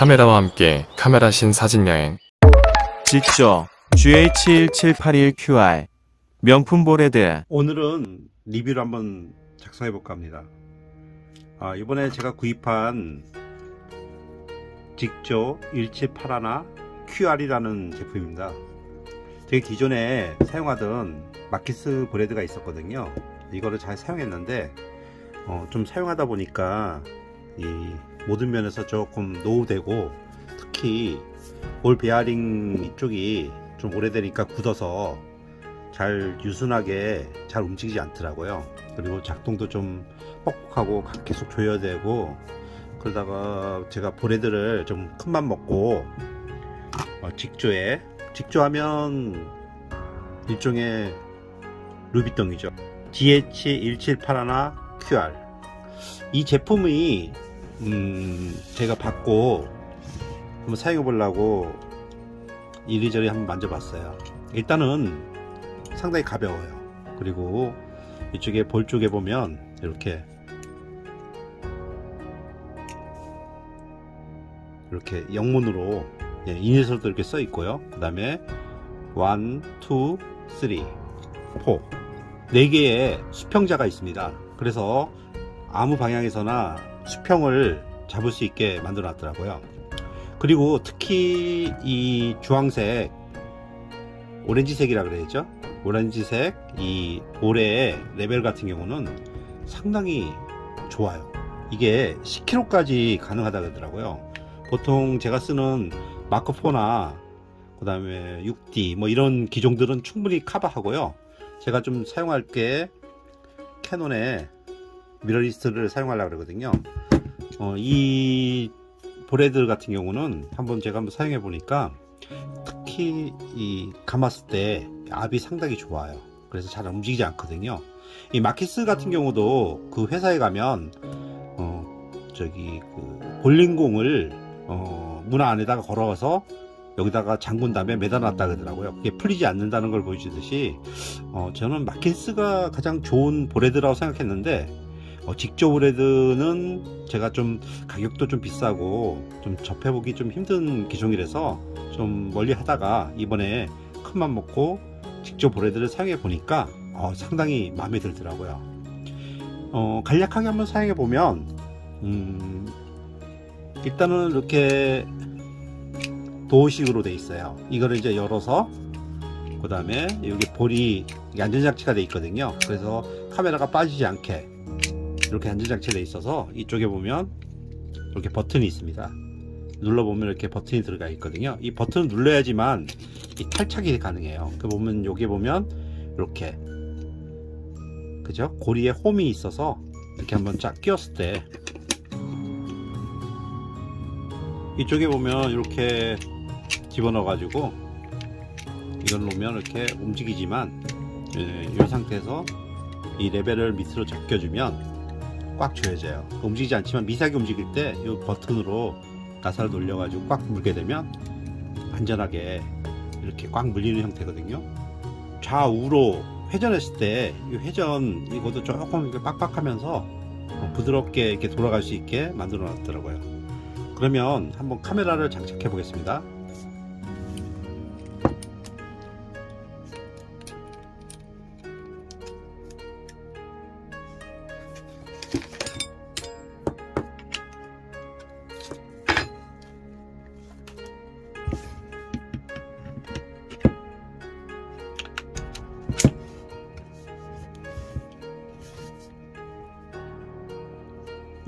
카메라와 함께 카메라 신 사진 여행. 직조 GH1781QR 명품 보레드 오늘은 리뷰를 한번 작성해 볼까 합니다. 아, 이번에 제가 구입한 직조 1781 QR이라는 제품입니다. 제가 기존에 사용하던 마키스 브레드가 있었거든요. 이거를 잘 사용했는데 어, 좀 사용하다 보니까 이 모든 면에서 조금 노후되고 특히 볼 베어링 이쪽이 좀 오래되니까 굳어서 잘 유순하게 잘 움직이지 않더라고요. 그리고 작동도 좀 뻑뻑하고 계속 조여야 되고 그러다가 제가 보레드를 좀 큰맘 먹고 어, 직조에 직조하면 일종의 루비똥이죠. DH1781QR 이 제품이 음, 제가 받고 한번 사용해 보려고 이리저리 한번 만져봤어요. 일단은 상당히 가벼워요. 그리고 이쪽에 볼 쪽에 보면 이렇게 이렇게 영문으로 예, 이니셜도 이렇게 써 있고요. 그 다음에 1, 2, 3, 4 4개의 수평자가 있습니다. 그래서 아무 방향에서나 수평을 잡을 수 있게 만들어 놨더라고요. 그리고 특히 이 주황색 오렌지색이라 그래야죠? 오렌지색 이 올해의 레벨 같은 경우는 상당히 좋아요. 이게 10kg까지 가능하다 그러더라고요. 보통 제가 쓰는 마크4나 그 다음에 6D 뭐 이런 기종들은 충분히 커버하고요. 제가 좀 사용할 게 캐논의 mirrorless를 사용하려고 그러거든요. 어, 이 ball head 같은 경우는 한번 제가 한번 사용해 보니까 특히 이 감았을 때 압이 상당히 좋아요. 그래서 잘 움직이지 않거든요. 이 마키스 같은 경우도 그 회사에 가면 어 저기 그 볼링공을 어 문화 안에다가 걸어서 여기다가 잠근 다음에 매다 놨다 그러더라고요. 그게 풀리지 않는다는 걸 보여주듯이 어 저는 마키스가 가장 좋은 브레드라고 생각했는데 어, 직접 브레드는 제가 좀 가격도 좀 비싸고 좀 접해보기 좀 힘든 기종이라서 좀 멀리 하다가 이번에 큰맘 먹고 직접 브레드를 사용해 보니까 어, 상당히 마음에 들더라고요. 어, 간략하게 한번 사용해 보면 음, 일단은 이렇게 도어식으로 돼 있어요. 이거를 이제 열어서 그 다음에 여기 볼이 안전장치가 돼 있거든요. 그래서 카메라가 빠지지 않게 이렇게 안전 장치가 돼 있어서 이쪽에 보면 이렇게 버튼이 있습니다. 눌러보면 이렇게 버튼이 들어가 있거든요. 이 버튼을 눌러야지만 이 탈착이 가능해요. 그 보면 여기 보면 이렇게 그죠? 고리에 홈이 있어서 이렇게 한번 쫙 끼웠을 때 이쪽에 보면 이렇게 집어넣어 가지고 이걸 놓으면 이렇게 움직이지만 이 상태에서 이 레벨을 밑으로 잡혀주면 꽉 조여져요. 움직이지 않지만 미세하게 움직일 때 이 버튼으로 나사를 돌려 가지고 꽉 물게 되면 안전하게 이렇게 꽉 물리는 형태거든요. 좌우로 회전했을 때 이 회전 이것도 조금 이렇게 빡빡하면서 부드럽게 이렇게 돌아갈 수 있게 만들어 놨더라고요. 그러면 한번 카메라를 장착해 보겠습니다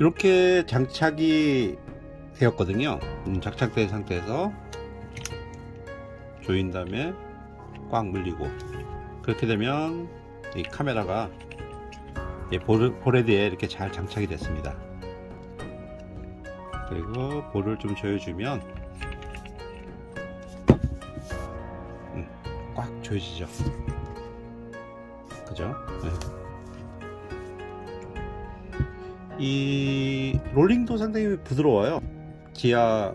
이렇게 장착이 되었거든요. 음, 장착된 상태에서 조인 다음에 꽉 물리고 그렇게 되면 이 카메라가 이 보레드에 이렇게 잘 장착이 됐습니다. 그리고 볼을 좀 조여주면 음, 꽉 조여지죠. 그죠? 네. 이 롤링도 상당히 부드러워요. 기아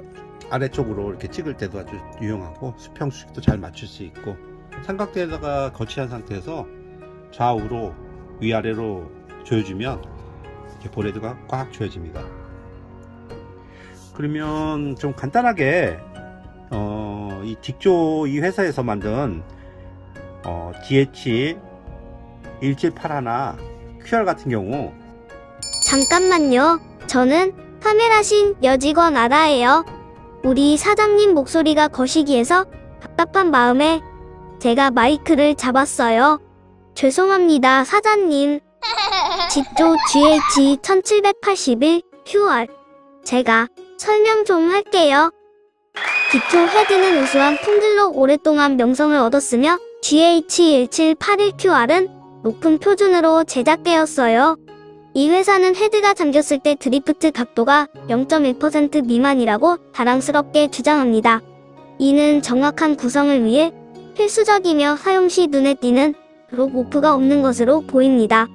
아래쪽으로 이렇게 찍을 때도 아주 유용하고 수평 수직도 잘 맞출 수 있고 삼각대에다가 거치한 상태에서 좌우로 위아래로 조여주면 이렇게 보레드가 꽉 조여집니다. 그러면 좀 간단하게 어, 이 딕조 이 회사에서 만든 어, DH 1781 QR 같은 경우 잠깐만요. 저는 카메라신 여직원 아라예요. 우리 사장님 목소리가 거시기해서 답답한 마음에 제가 마이크를 잡았어요. 죄송합니다, 사장님. 직조 GH 1781 QR. 제가 설명 좀 할게요. 기초 헤드는 우수한 품질로 오랫동안 명성을 얻었으며 GH1781QR은 높은 표준으로 제작되었어요. 이 회사는 헤드가 잠겼을 때 드리프트 각도가 0.1% 미만이라고 자랑스럽게 주장합니다. 이는 정확한 구성을 위해 필수적이며 사용 시 눈에 띄는 lock off가 없는 것으로 보입니다.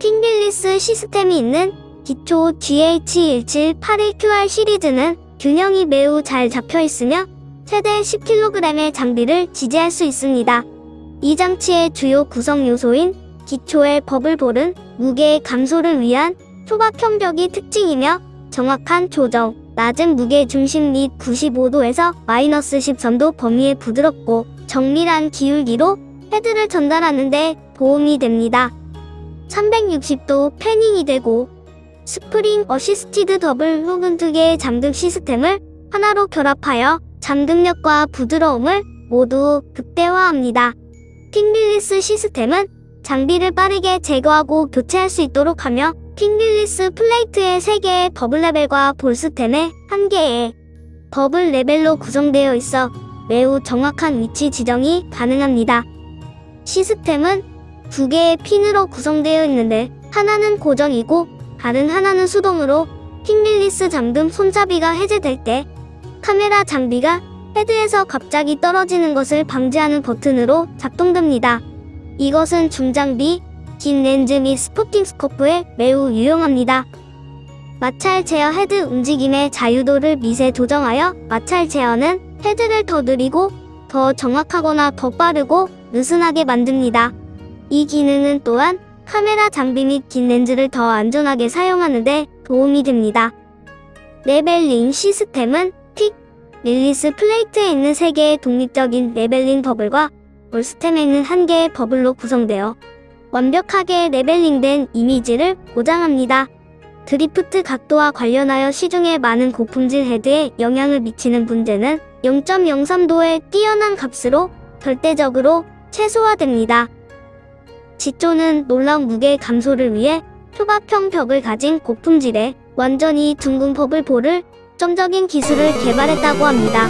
quick release 시스템이 있는 기초 GH1781QR 시리즈는 균형이 매우 잘 잡혀 있으며 최대 10kg의 장비를 지지할 수 있습니다. 이 장치의 주요 구성 요소인 기초의 버블볼은 무게 감소를 위한 초박형 벽이 특징이며 정확한 조정, 낮은 무게 중심 및 95도에서 마이너스 13도 범위의 부드럽고 정밀한 기울기로 헤드를 전달하는데 도움이 됩니다. 360도 panning이 되고 spring assisted double 혹은 두 개의 잠금 시스템을 하나로 결합하여 잠금력과 부드러움을 모두 극대화합니다. quick release 시스템은 장비를 빠르게 제거하고 교체할 수 있도록 하며 quick release plate의 3개의 bubble level과 ball stem의 1개의 bubble level로 구성되어 있어 매우 정확한 위치 지정이 가능합니다. 시스템은 두 개의 핀으로 구성되어 있는데 하나는 고정이고 다른 하나는 수동으로 quick release 잠금 손잡이가 해제될 때 카메라 장비가 헤드에서 갑자기 떨어지는 것을 방지하는 버튼으로 작동됩니다. 이것은 중장비, 긴 렌즈 및 spotting scope에 매우 유용합니다. 마찰 제어 헤드 움직임의 자유도를 미세 조정하여 마찰 제어는 헤드를 더 느리고 더 정확하거나 더 빠르고 느슨하게 만듭니다. 이 기능은 또한 카메라 장비 및 긴 렌즈를 더 안전하게 사용하는데 도움이 됩니다. leveling 시스템은 quick release plate에 있는 3개의 독립적인 leveling bubble과 ball stem에 있는 1개의 bubble로 구성되어 완벽하게 leveling된 이미지를 보장합니다. 드리프트 각도와 관련하여 시중에 많은 고품질 헤드에 영향을 미치는 문제는 0.03도의 뛰어난 값으로 절대적으로 최소화됩니다. 지조는 놀라운 무게 감소를 위해 초밥형 벽을 가진 고품질의 완전히 둥근 버블볼을 점적인 기술을 개발했다고 합니다.